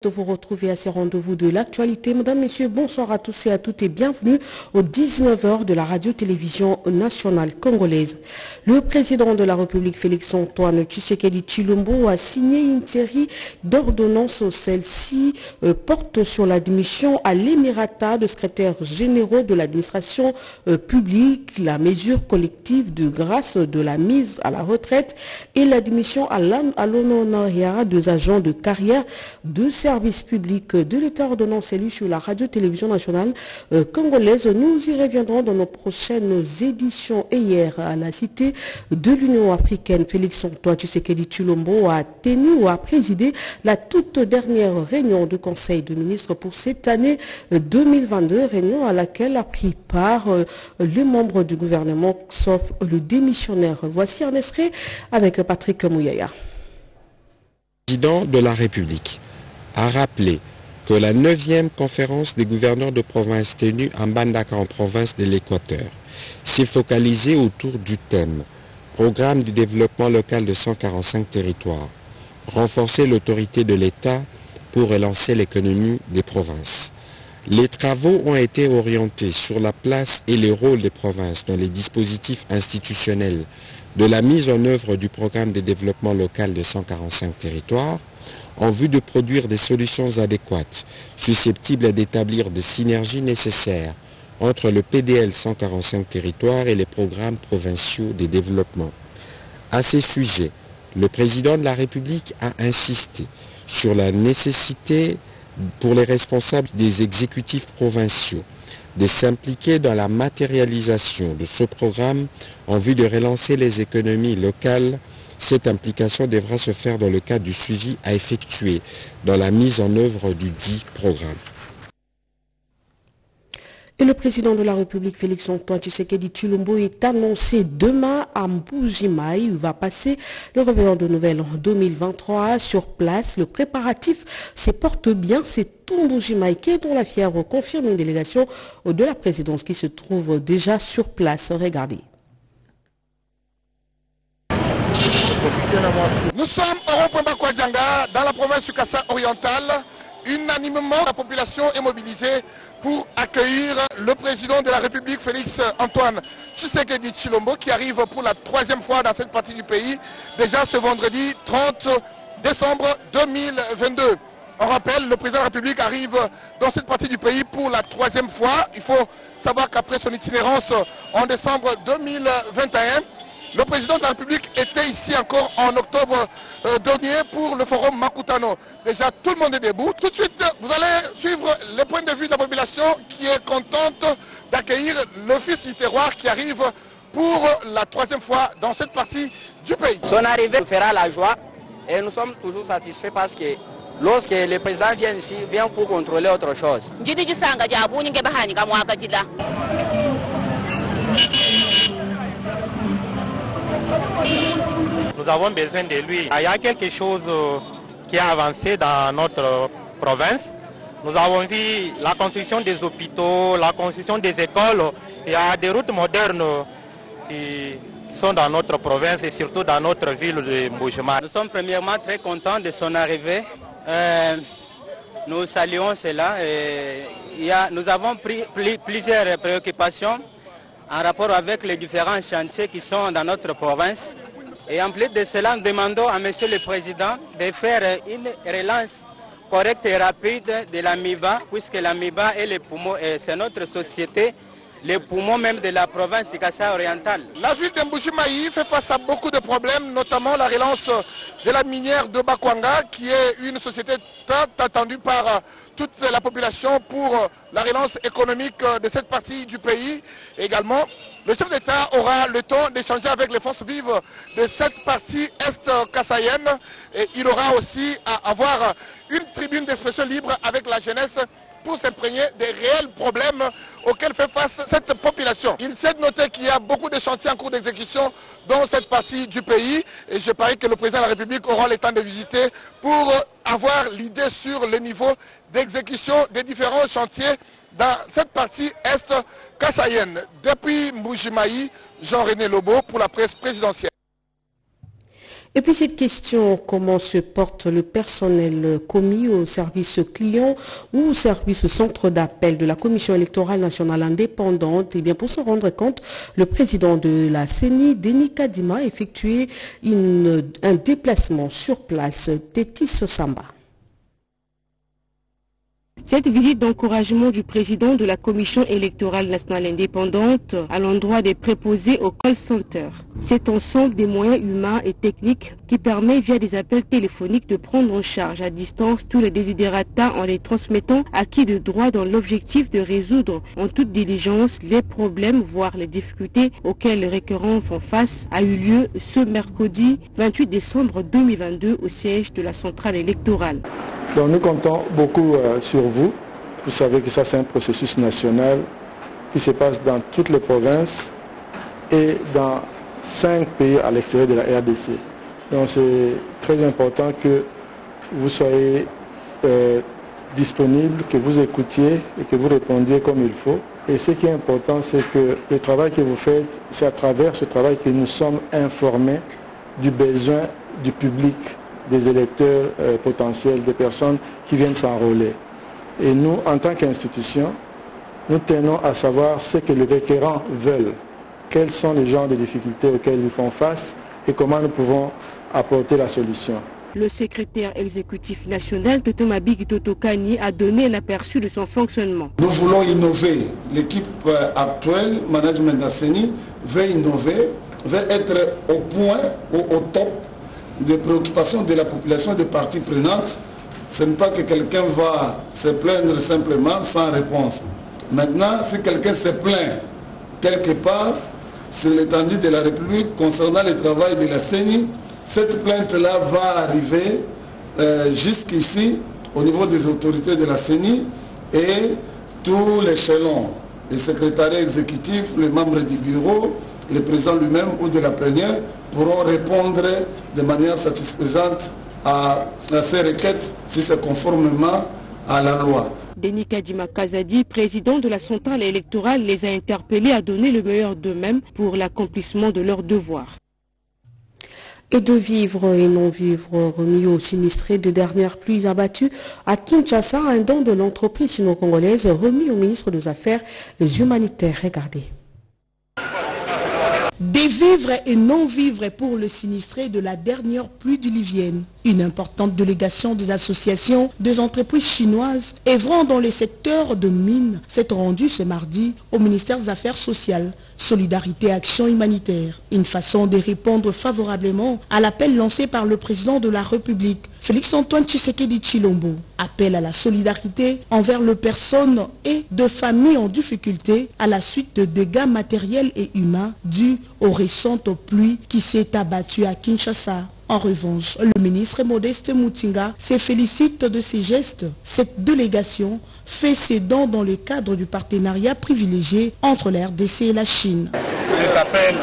de vous retrouver à ces rendez-vous de l'actualité. Mesdames, Messieurs, bonsoir à tous et à toutes et bienvenue aux 19h de la radio-télévision nationale congolaise. Le président de la République, Félix-Antoine Tshisekedi Chilombo, a signé une série d'ordonnances. Celle-ci euh, porte sur l'admission à l'émirata de secrétaires généraux de l'administration euh, publique, la mesure collective de grâce de la mise à la retraite et l'admission à l'honorariat des agents de carrière de ces service public de l'État ordonnance élue sur la radio-télévision nationale euh, congolaise. Nous y reviendrons dans nos prochaines éditions. Et hier, à la cité de l'Union africaine, Félix Antoine Tshisekedi Chulombo a tenu ou a présidé la toute dernière réunion du Conseil de ministres pour cette année 2022, réunion à laquelle a pris part euh, les membres du gouvernement, sauf le démissionnaire. Voici un extrait avec Patrick Mouyaya. Président de la République a rappelé que la 9e conférence des gouverneurs de province tenue en Bandaka en province de l'Équateur s'est focalisée autour du thème Programme du développement local de 145 territoires, renforcer l'autorité de l'État pour relancer l'économie des provinces. Les travaux ont été orientés sur la place et les rôles des provinces dans les dispositifs institutionnels de la mise en œuvre du programme de développement local de 145 territoires, en vue de produire des solutions adéquates, susceptibles d'établir des synergies nécessaires entre le PDL 145 territoires et les programmes provinciaux de développement. À ces sujets, le président de la République a insisté sur la nécessité pour les responsables des exécutifs provinciaux de s'impliquer dans la matérialisation de ce programme en vue de relancer les économies locales cette implication devra se faire dans le cadre du suivi à effectuer dans la mise en œuvre du dit programme. Et le président de la République, Félix-Antoine Tshisekedi Chulombo, est annoncé demain à Mbujimaï, où va passer le réveillon de nouvelles en 2023. Sur place, le préparatif se porte bien. C'est tout Mbujimaï qui est dans la fière confirme une délégation de la présidence qui se trouve déjà sur place. Regardez. Nous sommes au rond dans la province du Kassa oriental. Unanimement, la population est mobilisée pour accueillir le président de la République, Félix Antoine Tshisekedi Chilombo, qui arrive pour la troisième fois dans cette partie du pays, déjà ce vendredi 30 décembre 2022. On rappelle, le président de la République arrive dans cette partie du pays pour la troisième fois. Il faut savoir qu'après son itinérance en décembre 2021, le président de la République était ici encore en octobre euh, dernier pour le forum Makutano. Déjà, tout le monde est debout. Tout de suite, vous allez suivre le point de vue de la population qui est contente d'accueillir le fils du terroir qui arrive pour la troisième fois dans cette partie du pays. Son arrivée fera la joie et nous sommes toujours satisfaits parce que lorsque le président vient ici, vient pour contrôler autre chose. Nous avons besoin de lui. Il y a quelque chose euh, qui a avancé dans notre province. Nous avons vu la construction des hôpitaux, la construction des écoles. Il y a des routes modernes qui sont dans notre province et surtout dans notre ville de Mbouchema. Nous sommes premièrement très contents de son arrivée. Euh, nous saluons cela. nous avons pris plusieurs préoccupations en rapport avec les différents chantiers qui sont dans notre province. Et en plus de cela, nous demandons à Monsieur le Président de faire une relance correcte et rapide de la MIBA, puisque la MIBA est le poumon, c'est notre société les poumons même de la province du Kassa oriental. La ville d'Mboujimaï fait face à beaucoup de problèmes, notamment la relance de la minière de Bakwanga, qui est une société attendue par euh, toute la population pour euh, la relance économique euh, de cette partie du pays. également, le chef d'État aura le temps d'échanger avec les forces vives de cette partie est-kassaïenne et il aura aussi à avoir une tribune d'expression libre avec la jeunesse pour s'imprégner des réels problèmes auxquels fait face cette population. Il s'est noté qu'il y a beaucoup de chantiers en cours d'exécution dans cette partie du pays et je parie que le président de la République aura le temps de visiter pour avoir l'idée sur le niveau d'exécution des différents chantiers dans cette partie est kassaïenne. Depuis Mboujimaï, Jean-René Lobo pour la presse présidentielle. Et puis cette question, comment se porte le personnel commis au service client ou au service centre d'appel de la Commission électorale nationale indépendante? Et eh bien pour se rendre compte, le président de la CENI, Denis Kadima, a effectué un déplacement sur place. Tétis Samba. Cette visite d'encouragement du président de la Commission électorale nationale indépendante à l'endroit des préposés au call center. C'est ensemble des moyens humains et techniques qui permet via des appels téléphoniques de prendre en charge à distance tous les désidératas en les transmettant à qui de droit dans l'objectif de résoudre en toute diligence les problèmes, voire les difficultés auxquels les récurrents font face, a eu lieu ce mercredi 28 décembre 2022 au siège de la centrale électorale. Donc nous comptons beaucoup euh, sur vous. Vous savez que ça c'est un processus national qui se passe dans toutes les provinces et dans cinq pays à l'extérieur de la RDC. Donc c'est très important que vous soyez euh, disponible, que vous écoutiez et que vous répondiez comme il faut. Et ce qui est important, c'est que le travail que vous faites, c'est à travers ce travail que nous sommes informés du besoin du public des électeurs euh, potentiels, des personnes qui viennent s'enrôler. Et nous, en tant qu'institution, nous tenons à savoir ce que les requérants veulent, quels sont les genres de difficultés auxquelles ils font face et comment nous pouvons apporter la solution. Le secrétaire exécutif national de Tomabig Totokani a donné l'aperçu de son fonctionnement. Nous voulons innover. L'équipe euh, actuelle, management d'Asseni, veut innover, veut être au point, au top des préoccupations de la population des parties prenantes, ce n'est pas que quelqu'un va se plaindre simplement sans réponse. Maintenant, si quelqu'un se plaint quelque part sur l'étendue de la République concernant le travail de la CENI, cette plainte-là va arriver euh, jusqu'ici au niveau des autorités de la CENI et tout l'échelon, les secrétariats exécutifs, les membres du bureau, le président lui-même ou de la plénière pourront répondre de manière satisfaisante à, ces requêtes si c'est conformément à la loi. Denis Kadima Kazadi, président de la centrale électorale, les a interpellés à donner le meilleur d'eux-mêmes pour l'accomplissement de leurs devoirs. Et de vivre et non vivre remis aux sinistrés de dernières pluies abattues à Kinshasa, un don de l'entreprise sino-congolaise remis au ministre des Affaires humanitaires. Regardez. Des vivres et non-vivres pour le sinistré de la dernière pluie diluvienne. Une importante délégation des associations des entreprises chinoises œuvrant dans les secteurs de mines s'est rendue ce mardi au ministère des Affaires sociales, Solidarité et Action humanitaire. Une façon de répondre favorablement à l'appel lancé par le président de la République, Félix-Antoine Tshisekedi Chilombo. Appel à la solidarité envers les personnes et de familles en difficulté à la suite de dégâts matériels et humains dus aux récentes pluies qui s'est abattues à Kinshasa. En revanche, le ministre Modeste Moutinga se félicite de ces gestes. Cette délégation fait ses dons dans le cadre du partenariat privilégié entre la RDC et la Chine. Cet appel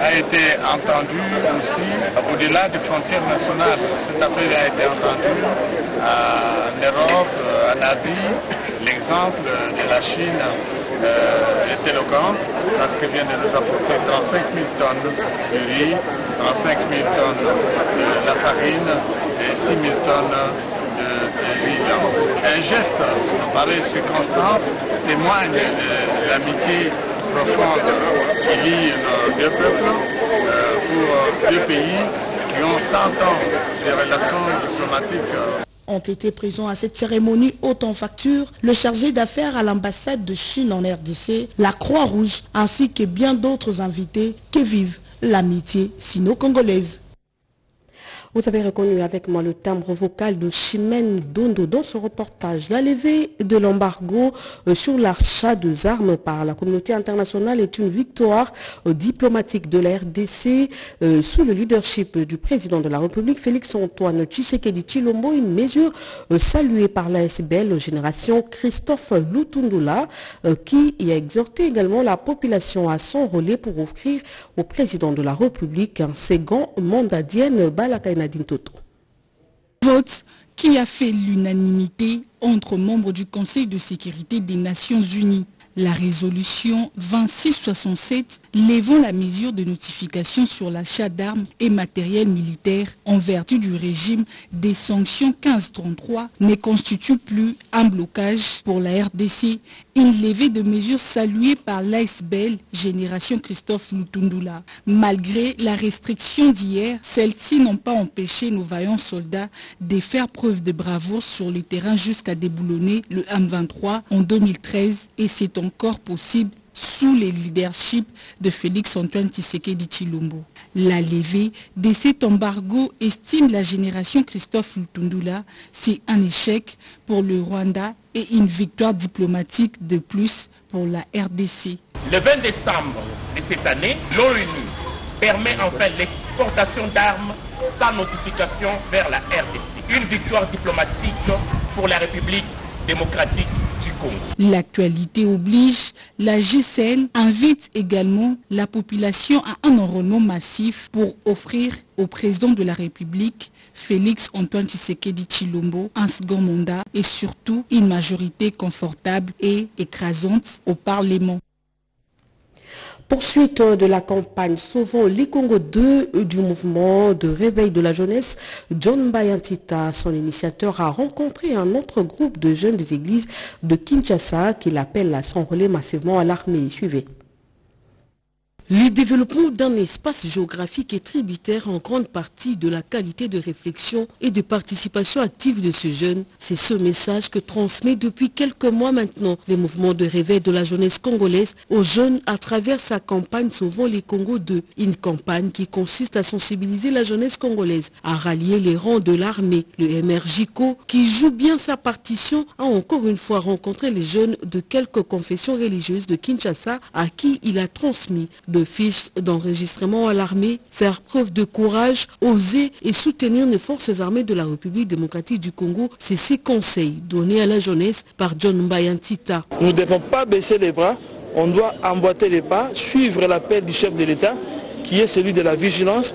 a été entendu aussi au-delà des frontières nationales. Cet appel a été entendu en Europe, en Asie. L'exemple de la Chine euh, est éloquente parce qu'elle vient de nous apporter 35 000 tonnes de riz, 35 000 tonnes de la farine et 6 000 tonnes de, de Un geste en pareille circonstance témoigne de l'amitié profonde qui lie nos deux peuples euh, pour deux pays qui ont 100 ans de relations diplomatiques ont été présents à cette cérémonie haute en facture le chargé d'affaires à l'ambassade de Chine en RDC, la Croix-Rouge, ainsi que bien d'autres invités qui vivent l'amitié sino-congolaise. Vous avez reconnu avec moi le timbre vocal de Chimène Dondo dans ce reportage. La levée de l'embargo euh, sur l'achat des armes par la communauté internationale est une victoire euh, diplomatique de la RDC euh, sous le leadership du président de la République, Félix-Antoine Tshisekedi Chilombo, une mesure saluée par la SBL Génération Christophe Lutundula qui y a exhorté également la population à s'enrôler pour offrir au président de la République un second mandat Dienne Balakaina Vote qui a fait l'unanimité entre membres du Conseil de sécurité des Nations Unies. La résolution 2667 levant la mesure de notification sur l'achat d'armes et matériel militaire en vertu du régime des sanctions 1533 ne constitue plus un blocage pour la RDC, une levée de mesures saluée par l'ASBL Génération Christophe Lutundula. Malgré la restriction d'hier, celles-ci n'ont pas empêché nos vaillants soldats de faire preuve de bravoure sur le terrain jusqu'à déboulonner le M23 en 2013 et c'est encore possible sous le leadership de Félix-Antoine Tshisekedi Chilombo. La levée de cet embargo, estime la génération Christophe Lutundula, c'est un échec pour le Rwanda et une victoire diplomatique de plus pour la RDC. Le 20 décembre de cette année, l'ONU permet enfin l'exportation d'armes sans notification vers la RDC. Une victoire diplomatique pour la République démocratique du Congo. L'actualité oblige, la GCL invite également la population à un enrôlement massif pour offrir au président de la République, Félix Antoine Tshisekedi Chilombo, un second mandat et surtout une majorité confortable et écrasante au Parlement. Poursuite de la campagne Sauvons les Congo 2 du mouvement de réveil de la jeunesse, John Bayantita, son initiateur, a rencontré un autre groupe de jeunes des églises de Kinshasa qu'il appelle à s'enrôler massivement à l'armée. Suivez. Le développement d'un espace géographique est tributaire en grande partie de la qualité de réflexion et de participation active de ce jeune. C'est ce message que transmet depuis quelques mois maintenant le mouvement de réveil de la jeunesse congolaise aux jeunes à travers sa campagne Sauvons les Congo 2. Une campagne qui consiste à sensibiliser la jeunesse congolaise, à rallier les rangs de l'armée. Le MRJCO, qui joue bien sa partition, a encore une fois rencontré les jeunes de quelques confessions religieuses de Kinshasa à qui il a transmis fiches d'enregistrement à l'armée, faire preuve de courage, oser et soutenir les forces armées de la République démocratique du Congo. C'est ces conseils donnés à la jeunesse par John Mbayantita. Nous ne devons pas baisser les bras, on doit emboîter les pas, suivre l'appel du chef de l'État, qui est celui de la vigilance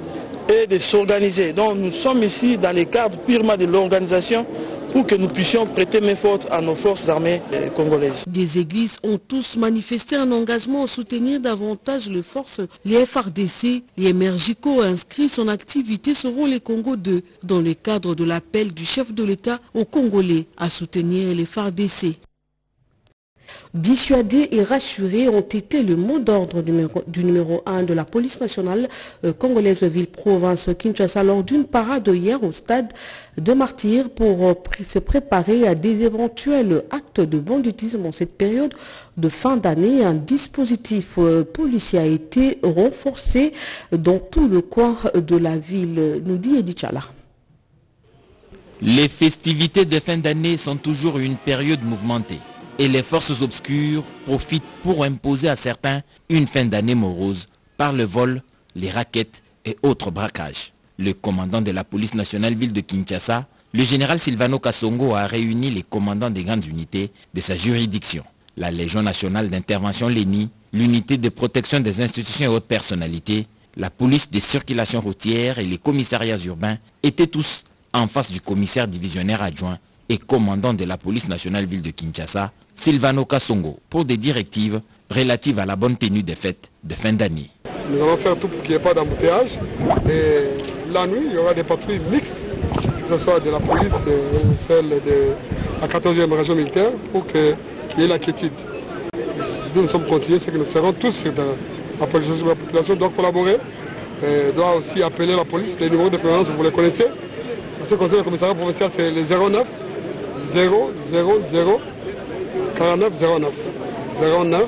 et de s'organiser. Donc nous sommes ici dans les cadres purement de l'organisation pour que nous puissions prêter main forte à nos forces armées congolaises. Des églises ont tous manifesté un engagement à soutenir davantage les forces, les FRDC, les MRJCO inscrit son activité seront les Congo 2 dans le cadre de l'appel du chef de l'État aux Congolais à soutenir les FARDC. Dissuader et rassurer ont été le mot d'ordre du numéro 1 de la police nationale euh, congolaise ville-province Kinshasa lors d'une parade hier au stade de Martyr pour euh, se préparer à des éventuels actes de banditisme en cette période de fin d'année. Un dispositif euh, policier a été renforcé dans tout le coin de la ville, nous dit Edith Chala. Les festivités de fin d'année sont toujours une période mouvementée et les forces obscures profitent pour imposer à certains une fin d'année morose par le vol, les raquettes et autres braquages. Le commandant de la police nationale ville de Kinshasa, le général Silvano Kassongo a réuni les commandants des grandes unités de sa juridiction. La Légion nationale d'intervention LENI, l'unité de protection des institutions et autres personnalités, la police des circulations routières et les commissariats urbains étaient tous en face du commissaire divisionnaire adjoint et commandant de la police nationale ville de Kinshasa, Silvano Kassongo, pour des directives relatives à la bonne tenue des fêtes de fin d'année. Nous allons faire tout pour qu'il n'y ait pas d'embouteillage. Et la nuit, il y aura des patrouilles mixtes, que ce soit de la police et celle de la 14e région militaire, pour qu'il y ait la quiétude. Nous, nous sommes conseillés, c'est que nous serons tous sur la population doit collaborer, et doit aussi appeler la police. Les numéros de prévenance, vous les connaissez. Ce conseil du commissariat provincial, c'est le 09 0 0 0 49 09 09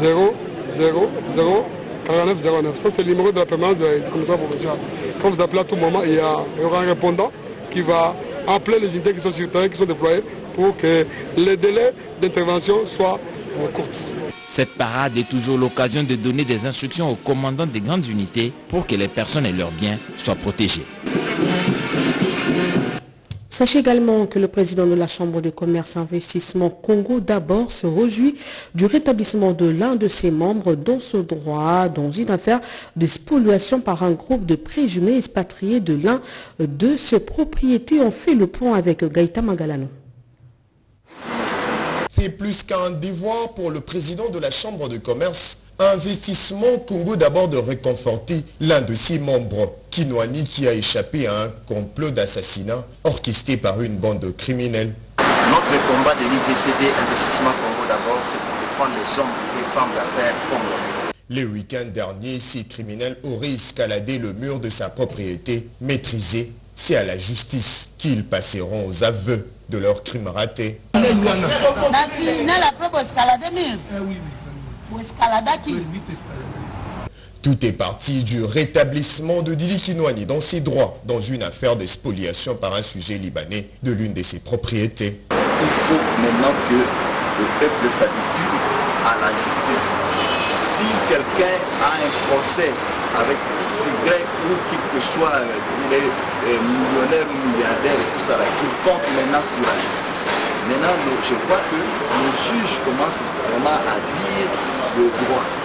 0 0 0 49 09. Ça, c'est le numéro de la permanence du commissariat provincial. Quand vous appelez à tout moment, il y, a, il y, aura un répondant qui va appeler les unités qui sont sur le terrain, qui sont déployées, pour que les délais d'intervention soient euh, courts. Cette parade est toujours l'occasion de donner des instructions aux commandants des grandes unités pour que les personnes et leurs biens soient protégés. Sachez également que le président de la Chambre de commerce investissement Congo d'abord se réjouit du rétablissement de l'un de ses membres dans ce droit dans une affaire de spoliation par un groupe de présumés expatriés de l'un de ses propriétés. On fait le point avec Gaïta Magalano. C'est plus qu'un devoir pour le président de la Chambre de commerce Investissement Congo d'abord de réconforter l'un de ses membres, Kinwani, qui a échappé à un complot d'assassinat orchestré par une bande de criminels. Notre combat de l'IVCD Investissement Congo d'abord, c'est pour défendre les hommes et femmes d'affaires congolais. Le week-end dernier, ces criminels auraient escaladé le mur de sa propriété maîtrisé. C'est à la justice qu'ils passeront aux aveux de leurs crimes ratés. Tout est parti du rétablissement de Didi Kinwani dans ses droits dans une affaire de spoliation par un sujet libanais de l'une de ses propriétés. Il faut maintenant que le peuple s'habitue à la justice. Si quelqu'un a un procès avec X, Y ou qui que soit, il est millionnaire ou milliardaire et tout ça, il compte maintenant sur la justice. Maintenant, je vois que le juge commence vraiment à dire le droit.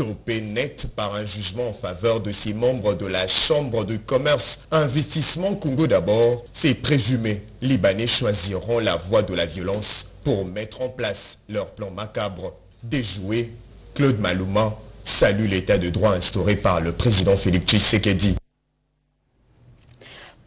Stoppé net par un jugement en faveur de ses membres de la Chambre de commerce Investissement Congo d'abord, ces présumés Libanais choisiront la voie de la violence pour mettre en place leur plan macabre. Déjoué, Claude Malouma salue l'état de droit instauré par le président Félix Tshisekedi.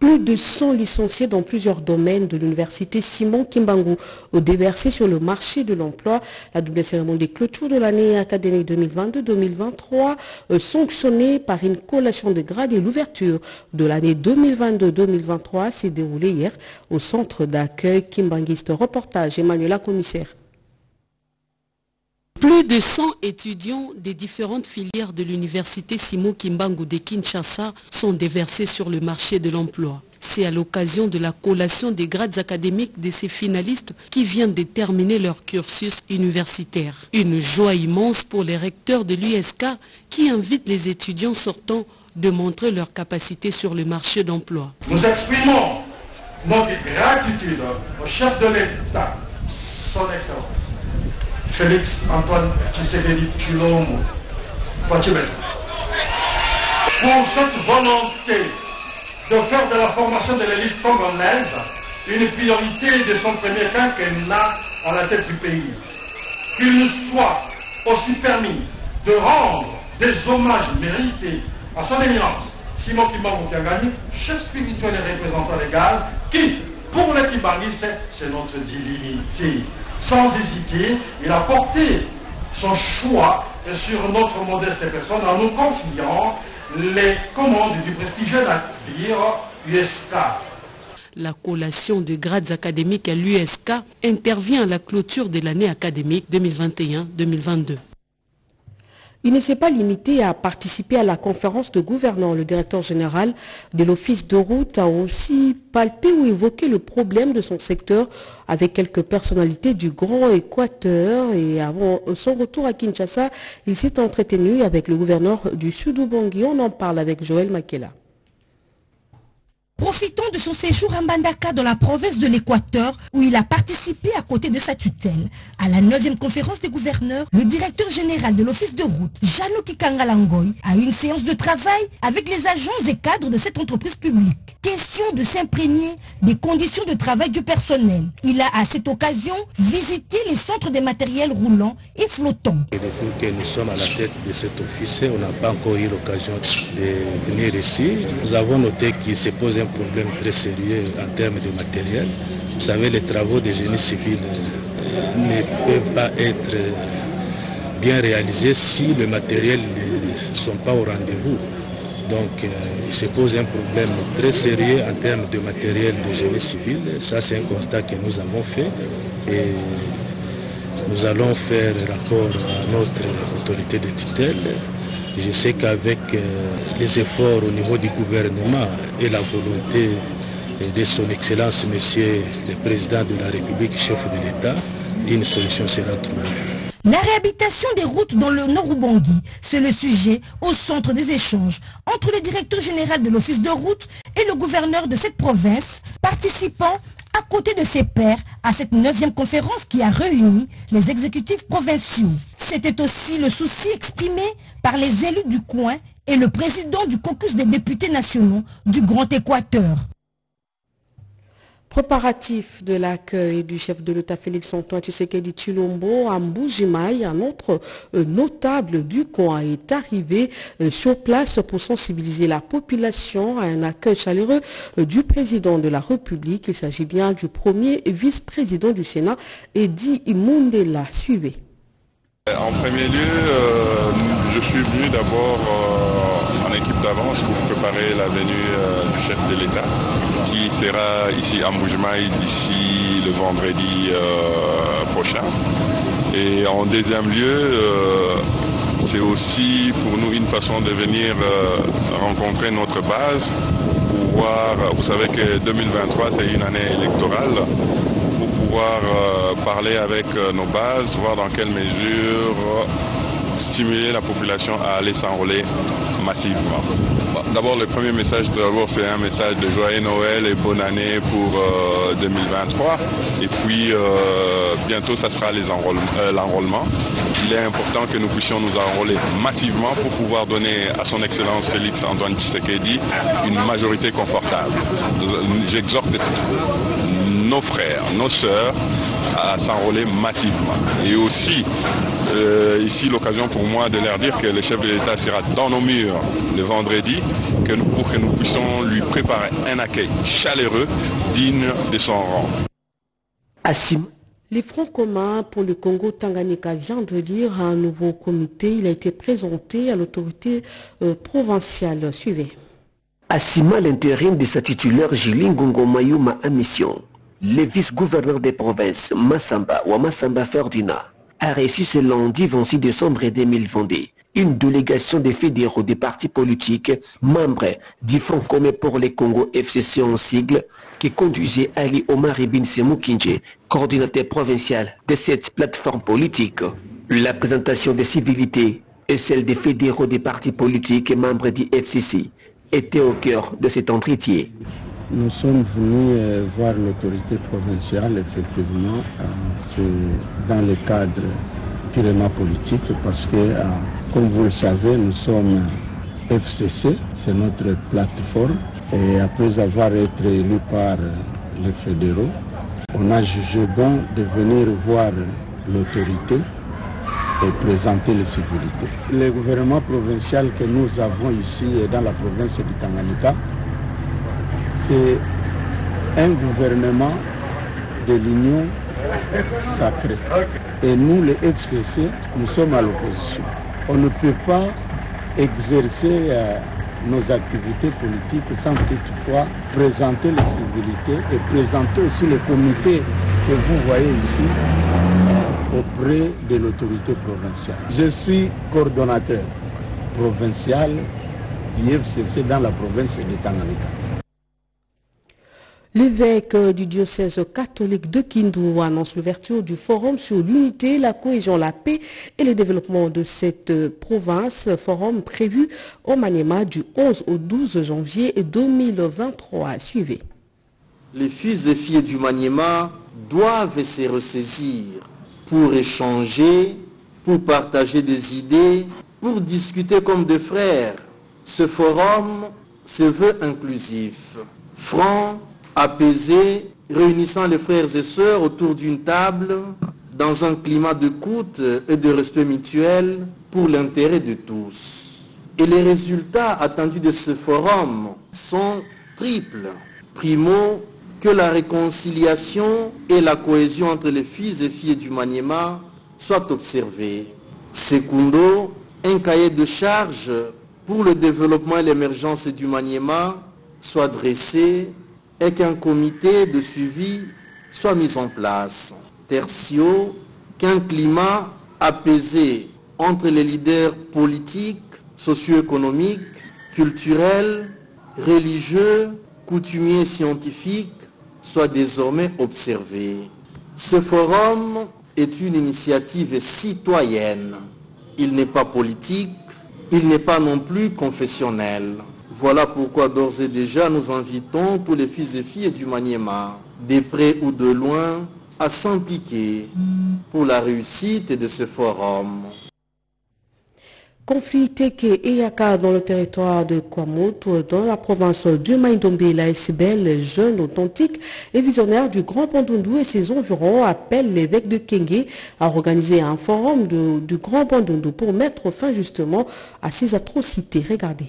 Plus de 100 licenciés dans plusieurs domaines de l'université Simon Kimbangu ont déversé sur le marché de l'emploi. La double cérémonie de clôture de l'année académique 2022-2023 sanctionnée par une collation de grades et l'ouverture de l'année 2022-2023 s'est déroulée hier au centre d'accueil Kimbanguiste. Reportage Emmanuela Commissaire. Plus de 100 étudiants des différentes filières de l'université Simo Kimbangu de Kinshasa sont déversés sur le marché de l'emploi. C'est à l'occasion de la collation des grades académiques de ces finalistes qui viennent de terminer leur cursus universitaire. Une joie immense pour les recteurs de l'USK qui invitent les étudiants sortants de montrer leur capacité sur le marché d'emploi. Nous exprimons notre gratitude au chef de l'État, son Excellence. Félix Antoine Tshisekedi Chilombo Kwachibel. Pour cette volonté de faire de la formation de l'élite congolaise une priorité de son premier quinquennat à la tête du pays. Qu'il nous soit aussi permis de rendre des hommages mérités à son éminence, Simon Kimbangu Kiangani, chef spirituel et représentant légal, qui, pour les Kimbangistes, c'est notre divinité sans hésiter, il a porté son choix sur notre modeste personne en nous confiant les commandes du prestigieux navire USK. La collation de grades académiques à l'USK intervient à la clôture de l'année académique 2021-2022. Il ne s'est pas limité à participer à la conférence de gouverneurs. Le directeur général de l'office de route a aussi palpé ou évoqué le problème de son secteur avec quelques personnalités du Grand Équateur. Et avant son retour à Kinshasa, il s'est entretenu avec le gouverneur du Sud-Oubangi. On en parle avec Joël Makela. Profitant de son séjour à Mbandaka dans la province de l'Équateur, où il a participé à côté de sa tutelle, à la 9e conférence des gouverneurs, le directeur général de l'office de route, Jano Kikangalangoy, a une séance de travail avec les agents et cadres de cette entreprise publique. Question de s'imprégner des conditions de travail du personnel. Il a à cette occasion visité les centres des matériels roulants et flottants. Depuis que nous sommes à la tête de cet office, on n'a pas encore eu l'occasion de venir ici. Nous avons noté qu'il se pose un problème très sérieux en termes de matériel. Vous savez, les travaux des génie civils ne peuvent pas être bien réalisés si le matériel ne sont pas au rendez-vous. Donc, euh, il se pose un problème très sérieux en termes de matériel de génie civil. Ça, c'est un constat que nous avons fait. Et nous allons faire rapport à notre autorité de tutelle je sais qu'avec euh, les efforts au niveau du gouvernement et la volonté de son Excellence, Monsieur le Président de la République, chef de l'État, une solution sera trouvée. La réhabilitation des routes dans le nord Ubangi, c'est le sujet au centre des échanges entre le directeur général de l'office de route et le gouverneur de cette province, participant à côté de ses pairs à cette neuvième conférence qui a réuni les exécutifs provinciaux. C'était aussi le souci exprimé par les élus du coin et le président du caucus des députés nationaux du Grand Équateur. Préparatif de l'accueil du chef de l'État Félix-Antoine Tshisekedi Chilombo à Mboujimaï, un autre euh, notable du coin est arrivé euh, sur place pour sensibiliser la population à un accueil chaleureux euh, du président de la République. Il s'agit bien du premier vice-président du Sénat, Edi Mundela. Suivez. En premier lieu, je suis venu d'abord équipe d'avance pour préparer la venue du chef de l'État qui sera ici à Moujmaï d'ici le vendredi euh, prochain. Et en deuxième lieu, euh, c'est aussi pour nous une façon de venir euh, rencontrer notre base voir, vous savez que 2023 c'est une année électorale, pour pouvoir parler avec nos bases, voir dans quelle mesure stimuler la population à aller s'enrôler massivement. D'abord, le premier message, d'abord, c'est un message de joyeux Noël et bonne année pour 2023. Euh, et puis, euh, bientôt, ça sera euh, l'enrôlement. Il est important que nous puissions nous enrôler massivement pour pouvoir donner à son Excellence Félix Antoine Tshisekedi une majorité confortable. J'exhorte nos frères, nos sœurs à s'enrôler massivement. Et aussi, euh, ici l'occasion pour moi de leur dire que le chef de l'État sera dans nos murs le vendredi que nous, pour que nous puissions lui préparer un accueil chaleureux, digne de son rang. Les Fronts communs pour le Congo Tanganyika vient de lire un nouveau comité. Il a été présenté à l'autorité euh, provinciale. Suivez. Assima l'intérim de sa titulaire Julie Mayuma à mission. Le vice-gouverneur des provinces, Massamba ou Massamba Ferdinand, a reçu ce lundi 26 décembre 2022 une délégation des fédéraux des partis politiques, membres du Front commun pour les Congo FCC en sigle, qui conduisait Ali Omar Ibn Semoukinje, coordinateur provincial de cette plateforme politique. La présentation des civilités et celle des fédéraux des partis politiques et membres du FCC était au cœur de cet entretien. Nous sommes venus euh, voir l'autorité provinciale, effectivement, euh, dans le cadre purement politique, parce que, euh, comme vous le savez, nous sommes FCC, c'est notre plateforme, et après avoir été élus par les fédéraux, on a jugé bon de venir voir l'autorité et présenter les civilités. Le gouvernement provincial que nous avons ici dans la province du Tanganyika, c'est un gouvernement de l'Union sacrée. Et nous, les FCC, nous sommes à l'opposition. On ne peut pas exercer euh, nos activités politiques sans toutefois présenter les civilités et présenter aussi les comités que vous voyez ici auprès de l'autorité provinciale. Je suis coordonnateur provincial du FCC dans la province de Tanganyika. L'évêque du diocèse catholique de Kindu annonce l'ouverture du forum sur l'unité, la cohésion, la paix et le développement de cette province. Forum prévu au Maniema du 11 au 12 janvier 2023. Suivez. Les fils et filles du Maniema doivent se ressaisir pour échanger, pour partager des idées, pour discuter comme des frères. Ce forum se veut inclusif, franc, apaisé, réunissant les frères et sœurs autour d'une table dans un climat d'écoute et de respect mutuel pour l'intérêt de tous. Et les résultats attendus de ce forum sont triples. Primo, que la réconciliation et la cohésion entre les fils et filles du Maniema soient observées. Secundo, un cahier de charges pour le développement et l'émergence du Maniema soit dressé et qu'un comité de suivi soit mis en place. Tertio, qu'un climat apaisé entre les leaders politiques, socio-économiques, culturels, religieux, coutumiers scientifiques soit désormais observé. Ce forum est une initiative citoyenne. Il n'est pas politique, il n'est pas non plus confessionnel. Voilà pourquoi d'ores et déjà nous invitons tous les fils et filles du Maniema, de près ou de loin, à s'impliquer pour la réussite de ce forum. Conflit Teke et Yaka dans le territoire de Kwamoto, dans la province du Maïdombe, la SBL, jeune authentique et visionnaire du Grand Bandundu et ses environs, appelle l'évêque de Kenge à organiser un forum du Grand Bandundu pour mettre fin justement à ces atrocités. Regardez.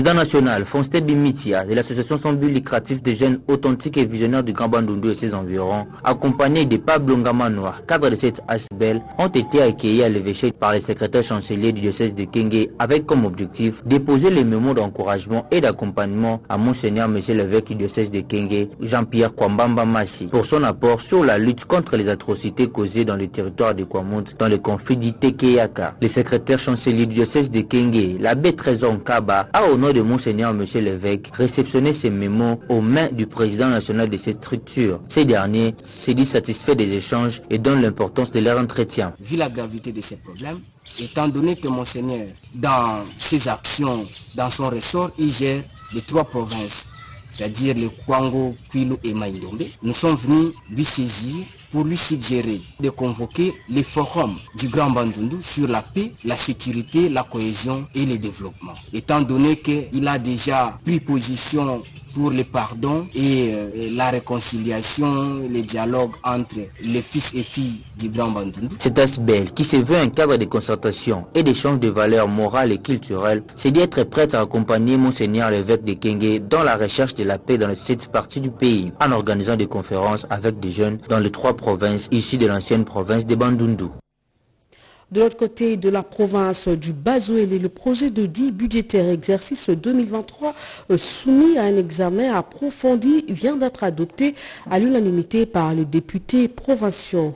Président national Fonste Bimitia de l'association sans but lucratif des jeunes authentiques et visionnaires du Grand Bandundu et ses environs, accompagnés de Pablo Ngamanoa, cadre de cette ASBEL, ont été accueillis à l'évêché par les secrétaires chanceliers du diocèse de Kenge avec comme objectif déposer les mémos d'encouragement et d'accompagnement à Monseigneur Monsieur l'évêque du diocèse de Kenge, Jean-Pierre Kwambamba Massi, pour son apport sur la lutte contre les atrocités causées dans le territoire de Kwamount dans le conflit du Tekeyaka. Le secrétaire chancelier du diocèse de Kenge, l'abbé Trésor Kaba, a au de Monseigneur Monsieur l'évêque réceptionné ces mémos aux mains du président national de cette structure. Ces derniers s'est dit satisfaits des échanges et donnent l'importance de leur entretien. Vu la gravité de ces problèmes, étant donné que Monseigneur, dans ses actions, dans son ressort, il gère les trois provinces, c'est-à-dire le Kwango, Kwilu et Maïdombe, nous sommes venus lui saisir pour lui suggérer de convoquer les forums du Grand Bandundu sur la paix, la sécurité, la cohésion et le développement. Étant donné qu'il a déjà pris position pour le pardon et euh, la réconciliation, le dialogue entre les fils et filles du Grand Bandundu. Cet aspect qui se veut un cadre de concertation et d'échange de valeurs morales et culturelles, c'est d'être prêt à accompagner Monseigneur l'évêque de Kenge dans la recherche de la paix dans cette partie du pays, en organisant des conférences avec des jeunes dans les trois provinces issues de l'ancienne province de Bandundu. De l'autre côté de la province du Bazouélé, le projet de dit budgétaire exercice 2023 soumis à un examen approfondi vient d'être adopté à l'unanimité par le député provinciaux.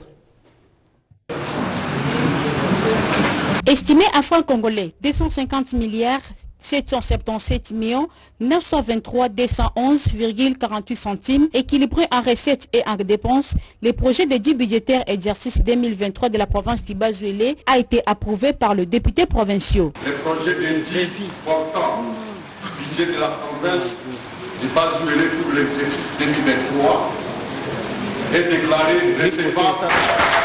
Estimé à francs congolais 250 milliards 777 millions 923 211,48 centimes équilibré en recettes et en dépenses, le projet de 10 budgétaire exercice 2023 de la province d'Ibazuélé a été approuvé par le député provincial. Le projet 10 portant budget de la province d'Ibazuélé pour l'exercice 2023 est déclaré recevable.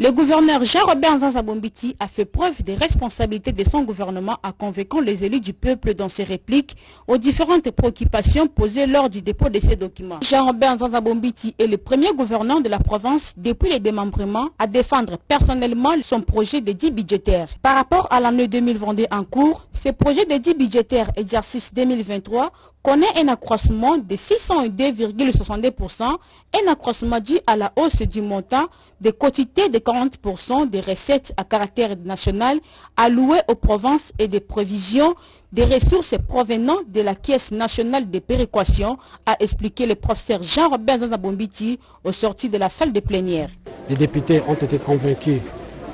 Le gouverneur Jean-Robert Nzanzabombiti a fait preuve des responsabilités de son gouvernement en convoquant les élus du peuple dans ses répliques aux différentes préoccupations posées lors du dépôt de ces documents. Jean-Robert Nzanzabombiti est le premier gouverneur de la province depuis le démembrement à défendre personnellement son projet 10 budgétaire. Par rapport à l'année 2022 en cours, ce projet de 10 budgétaire exercice 2023 connaît un accroissement de 602,62%, un accroissement dû à la hausse du montant des quotités de 40% des recettes à caractère national allouées aux provinces et des provisions des ressources provenant de la Caisse nationale de péréquation, a expliqué le professeur Jean-Robert Zanzabombiti au sorties de la salle de plénière. Les députés ont été convaincus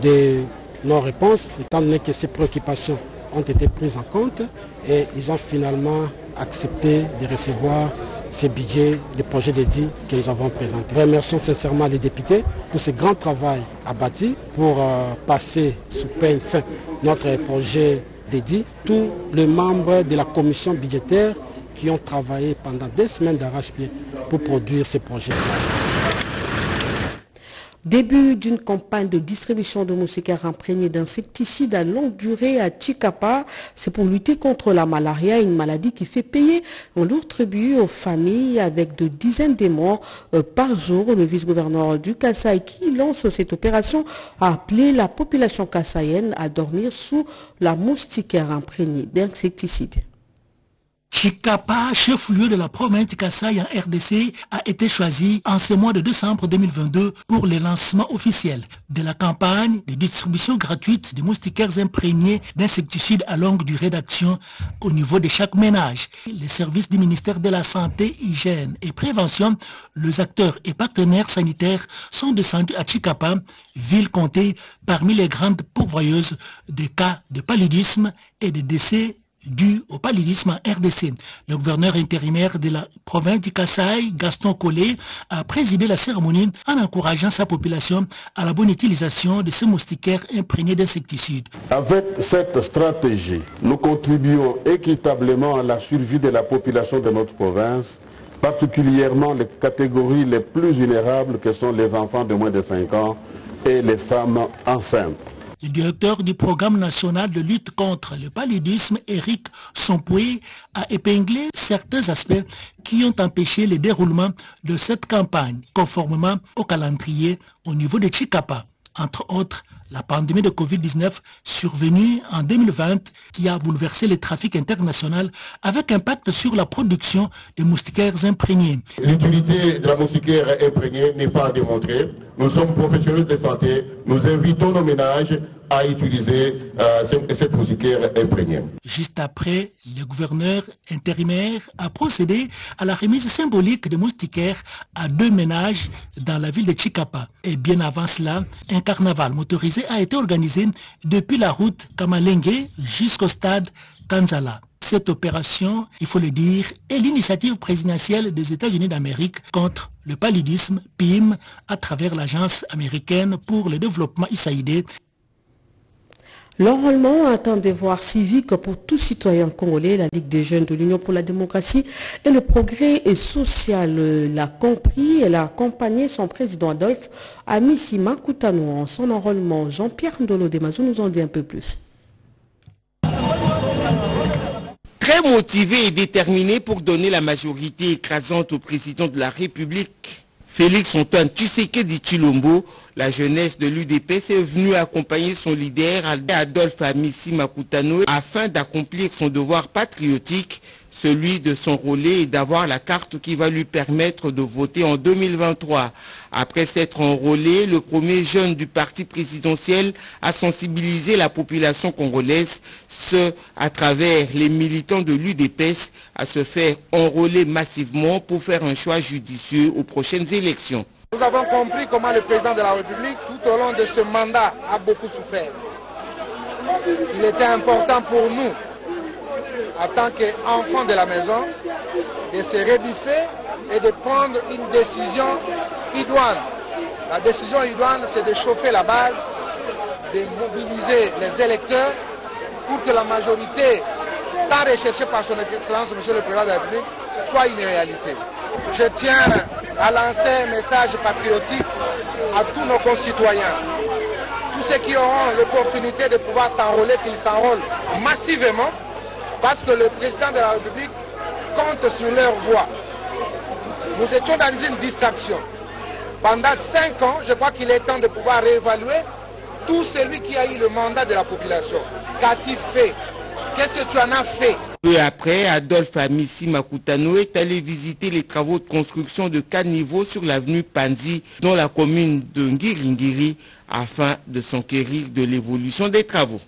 de nos réponses, étant donné que ces préoccupations ont été prises en compte et ils ont finalement accepté de recevoir ces budgets, les projets que nous avons présentés. Remercions sincèrement les députés pour ce grand travail abattu pour euh, passer sous peine fin notre projet de DI. Tous les membres de la commission budgétaire qui ont travaillé pendant des semaines d'arrache-pied pour produire ces projets. Début d'une campagne de distribution de moustiquaires imprégnés d'insecticides à longue durée à Chikapa. C'est pour lutter contre la malaria, une maladie qui fait payer un lourd tribut aux familles avec de dizaines de morts par jour. Le vice-gouverneur du Kassai qui lance cette opération a appelé la population kassaïenne à dormir sous la moustiquaire imprégnée d'insecticides. Chikapa, chef-lieu de la province de Kassai en RDC, a été choisi en ce mois de décembre 2022 pour le lancement officiel de la campagne de distribution gratuite de moustiquaires imprégnés d'insecticides à longue durée d'action au niveau de chaque ménage. Les services du ministère de la Santé, Hygiène et Prévention, les acteurs et partenaires sanitaires sont descendus à Chikapa, ville comptée parmi les grandes pourvoyeuses de cas de paludisme et de décès dû au paludisme en RDC. Le gouverneur intérimaire de la province du Kassai, Gaston Collet, a présidé la cérémonie en encourageant sa population à la bonne utilisation de ces moustiquaires imprégnés d'insecticides. Avec cette stratégie, nous contribuons équitablement à la survie de la population de notre province, particulièrement les catégories les plus vulnérables que sont les enfants de moins de 5 ans et les femmes enceintes. Le directeur du programme national de lutte contre le paludisme, Eric Sompoué, a épinglé certains aspects qui ont empêché le déroulement de cette campagne, conformément au calendrier au niveau de Chicapa. Entre autres, la pandémie de Covid-19 survenue en 2020 qui a bouleversé le trafic international avec impact sur la production de moustiquaires imprégnés. L'utilité de la moustiquaire imprégnée n'est pas à démontrer. Nous sommes professionnels de santé. Nous invitons nos ménages à utiliser euh, cette moustiquaire imprégnée. Juste après, le gouverneur intérimaire a procédé à la remise symbolique de moustiquaires à deux ménages dans la ville de Chicapa. Et bien avant cela, un carnaval motorisé a été organisé depuis la route Kamalengue jusqu'au stade Kanzala. Cette opération, il faut le dire, est l'initiative présidentielle des États-Unis d'Amérique contre le paludisme, PIM, à travers l'Agence américaine pour le développement USAID L'enrôlement est un devoir civique pour tout citoyen congolais. La Ligue des jeunes de l'Union pour la démocratie et le progrès social l'a compris. Elle a accompagné son président Adolphe Amisima Koutano en son enrôlement. Jean-Pierre Ndolo Demazou nous en dit un peu plus. Très motivé et déterminé pour donner la majorité écrasante au président de la République, Félix Antoine Tshisekedi Chilombo, la jeunesse de l'UDPS est venue accompagner son leader Adolphe Amissi Makutano afin d'accomplir son devoir patriotique celui de s'enrôler et d'avoir la carte qui va lui permettre de voter en 2023. Après s'être enrôlé, le premier jeune du parti présidentiel a sensibilisé la population congolaise, ce à travers les militants de l'UDPS, à se faire enrôler massivement pour faire un choix judicieux aux prochaines élections. Nous avons compris comment le président de la République, tout au long de ce mandat, a beaucoup souffert. Il était important pour nous en tant qu'enfant de la maison, de se rebiffer et de prendre une décision idoine. La décision idoine, c'est de chauffer la base, de mobiliser les électeurs pour que la majorité, tant recherchée par son excellence, Monsieur le Président de la République, soit une réalité. Je tiens à lancer un message patriotique à tous nos concitoyens. Tous ceux qui auront l'opportunité de pouvoir s'enrôler, qu'ils s'enrôlent massivement parce que le président de la République compte sur leur voix. Nous étions dans une distraction. Pendant cinq ans, je crois qu'il est temps de pouvoir réévaluer tout celui qui a eu le mandat de la population. Qu'a-t-il fait? Qu'est-ce que tu en as fait? Peu après, Adolphe Amissi Makutano est allé visiter les travaux de construction de quatre niveaux sur l'avenue Panzi dans la commune de Ngiringiri afin de s'enquérir de l'évolution des travaux.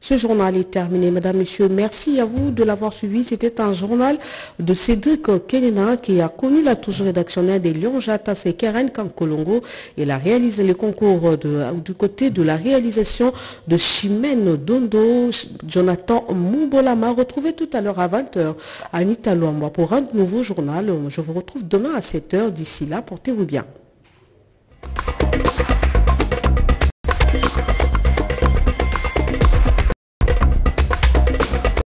Ce journal est terminé. Mesdames, Messieurs, merci à vous de l'avoir suivi. C'était un journal de Cédric Kenena qui a connu la touche rédactionnelle des Lyon Jata et Karen Kankolongo. Il a réalisé le concours du côté de la réalisation de Chimène Dondo, Jonathan Moubolama. Retrouvez tout à l'heure à 20h Anita Luamba pour un nouveau journal. Je vous retrouve demain à 7h. D'ici là, portez-vous bien.